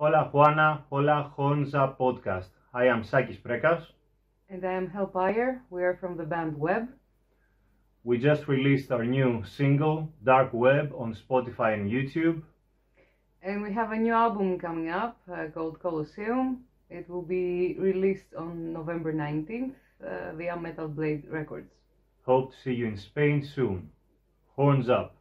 Hola Juana, hola Horns Up podcast. I am Sakis Prekas. And I am Hellfire. We are from the band Web. We just released our new single, Dark Web, on Spotify and YouTube. And we have a new album coming up uh, called Colosseum. It will be released on November 19th uh, via Metal Blade Records. Hope to see you in Spain soon. Horns up.